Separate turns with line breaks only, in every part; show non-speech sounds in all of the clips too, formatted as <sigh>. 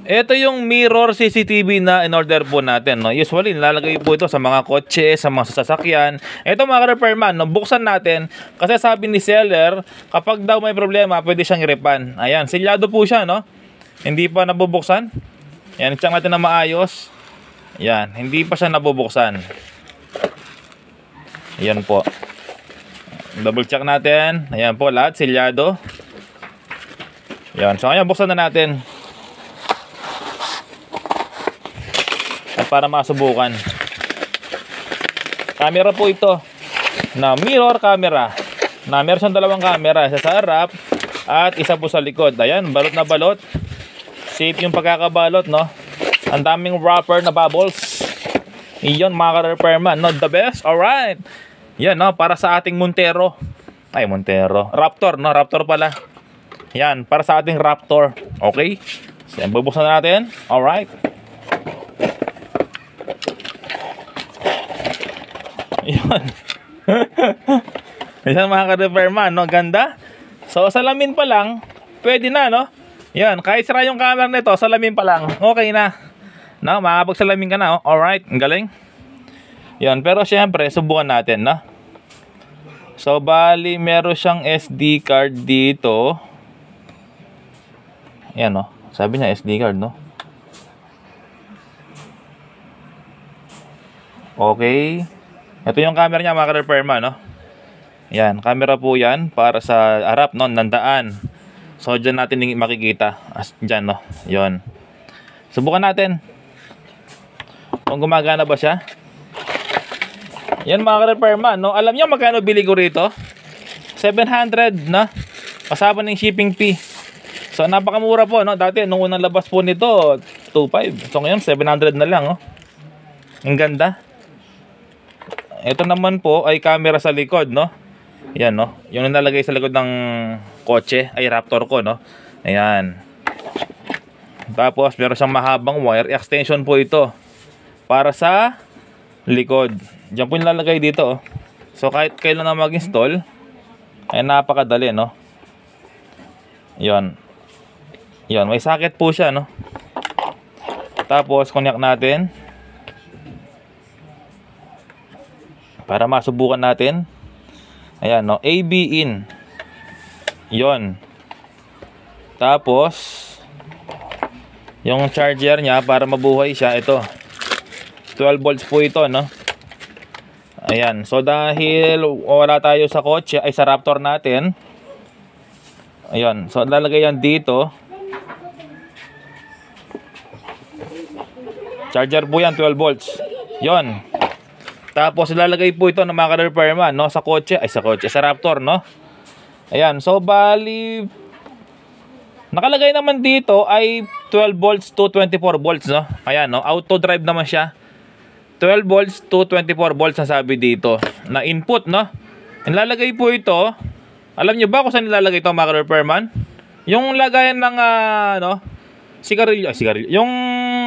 Ito yung mirror CCTV na in-order po natin. No? Usually, nilalagay po ito sa mga kotse, sa mga sasakyan. Ito mga repairman, no? buksan natin. Kasi sabi ni seller, kapag daw may problema, pwede siyang i-repan. Ayan, silyado po siya, no? Hindi pa nabubuksan. Yan, check natin na maayos. Yan, hindi pa siya nabubuksan. Ayan po. Double check natin. Ayan po, lahat silyado. Yan, so ngayon buksan na natin. Para masubukan. Camera po ito. Na mirror camera. Na meron siyang dalawang camera. Isa sa harap at isa po sa likod. Ayan, balot na balot. Safe yung pagkakabalot, no? Ang daming wrapper na bubbles. Iyon mga ka-repairman, no? The best? Alright. Yan, no? Para sa ating Montero. Ay, Montero. Raptor, no? Raptor pala. Yan, para sa ating Raptor. Okay? So, bubuksan na natin. Alright. Yan. <laughs> Yan mga ka-repairman, no? Ganda. So, salamin pa lang, pwede na, no? Yan, kahit sira yung camera nito, salamin pa lang, okay na. No, makapagsalamin ka na, oh. Alright, ang galing. Yan, pero syempre, subukan natin, no? So, bali, meron siyang SD card dito. Yan, no? Sabi niya SD card, no? Okay. Ito yung camera niya, mga ka-repairman, no? Yan, camera po yan para sa harap, no? Nandaan. So, dyan natin makikita. As, dyan, no? Yon. Subukan natin. Kung gumagana ba siya. Yan mga ka-repairman, no? Alam niyo magkano bili ko rito? 700, no? Kasama ng shipping fee. So, napakamura po, no? Dati, nung unang labas po nito, 2.5. So, ngayon, 700 na lang, oh. Ang ganda. Ito naman po ay camera sa likod, no? Yan, no? Yung nalagay sa likod ng kotse, ay Raptor ko, no? Ayan. Tapos, meron siyang mahabang wire. Extension po ito. Para sa likod. Diyan po nilalagay dito, oh. So, kahit kailan na mag-install, ay napakadali, no? Yon. Yon, may socket po siya, no? Tapos, connect natin. Para masubukan natin. Ayan, no? AB in. Yon. Tapos, yung charger niya, para mabuhay siya, ito. 12 volts po ito, no? Ayan. So, dahil wala tayo sa kotse, ay sa Raptor natin. Ayan. So, lalagay yan dito. Charger po yan, 12 volts. Yon. Tapos ilalagay po ito ng mga ka-repairman, no, sa kotse, ay sa kotse, sa Raptor, no. Ayan, so bali Nakalagay naman dito ay 12 volts to 24 volts, no. Ayan, no, auto drive naman siya. 12 volts to 24 volts ang sabi dito na input, no. Nilalagay po ito. Alam niyo ba kung saan nilalagay ito, mga ka-repairman? Yung lagayan ng uh, ano, sigarilyo, sigarilyo. Yung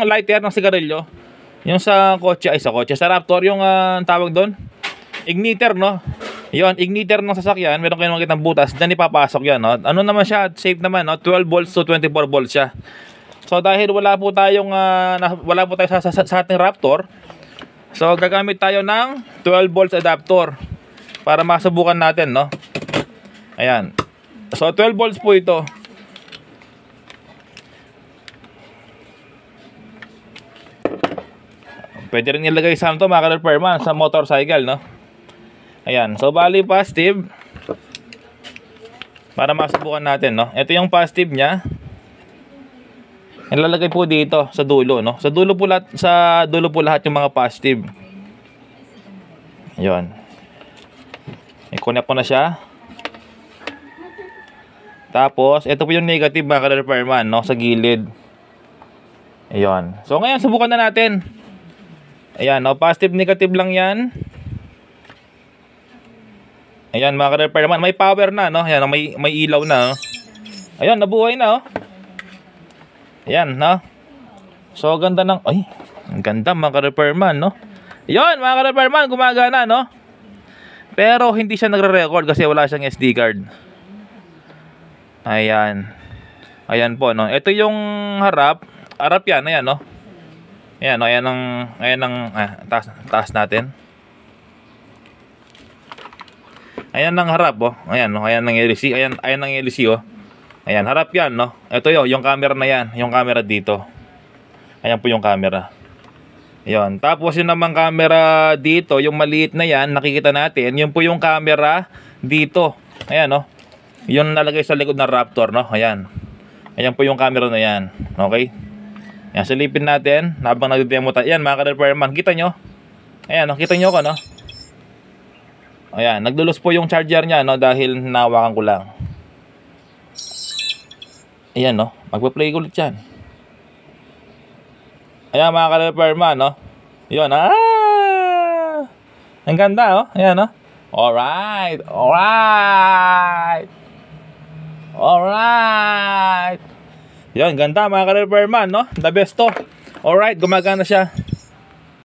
lighter ng sigarilyo yung sa kotse, ay sa kotse, sa Raptor, yung uh, tawag doon, igniter, no? Yon, igniter ng sasakyan, meron kayong makikita butas, dyan ipapasok yan, no? Ano naman siya, safe naman, no? 12 volts to 24 volts siya. So, dahil wala po tayong, uh, wala po tayo sa, sa, sa ating Raptor, so, gagamit tayo ng 12 volts adapter para masubukan natin, no? Ayan. So, 12 volts po ito. Pwede rin ilagay sa to mga ka-repairman sa motorcycle, no? Ayan. So, bali positive. Para masubukan natin, no? Ito yung positive niya. Ilalagay po dito sa dulo, no? Sa dulo po lahat, sa dulo po lahat yung mga positive. Ayun. I-connect ko na siya. Tapos, ito po yung negative mga ka-repairman, no? Sa gilid. Ayun. So, ngayon, subukan na natin. Ayan, no, positive negative lang 'yan. Ayan, mga ka-repair naman, may power na, no? Ayan, may may ilaw na. No? Ayan, nabuhay na, oh. Ayan, no? So, ganda ng ay, ang ganda mga ka-repair man, no? Ayan, mga ka-repair man, gumagana, no? Pero hindi siya nagre-record kasi wala siyang SD card. Ayan. Ayan po, no? Ito yung harap harap yan, ayan, no? Ayan? Ayan ang, ayan ang, ah, taas, taas natin. Ayan ang harap, oh. Ayan, no? Ayan ang LC, ayan, ayan ang LC, oh. Ayan, harap yan, no? Ito yun, yung camera na yan, yung camera dito. Ayan po yung camera. Ayan, tapos yun naman camera dito, yung maliit na yan, nakikita natin, yun po yung camera dito. Ayan, no? Yun nalagay sa likod ng Raptor, no? Ayan. Ayan po yung camera na yan. Okay? Yan, silipin natin habang nagdemo tayo. Ayan, mga ka-repairman. Kita nyo? Ayan, no? kita nyo ko, no? Ayan, nagdulos po yung charger niya, no? Dahil nawakan ko lang. Ayan, no? Magpa-play ulit yan. Ayan, mga ka-repairman, no? Yun, ah! Ang ganda, oh. Ayan, no? Alright! Alright! Alright! Yan, ganda mga ka-repairman, no? The best to. Alright, gumagana siya.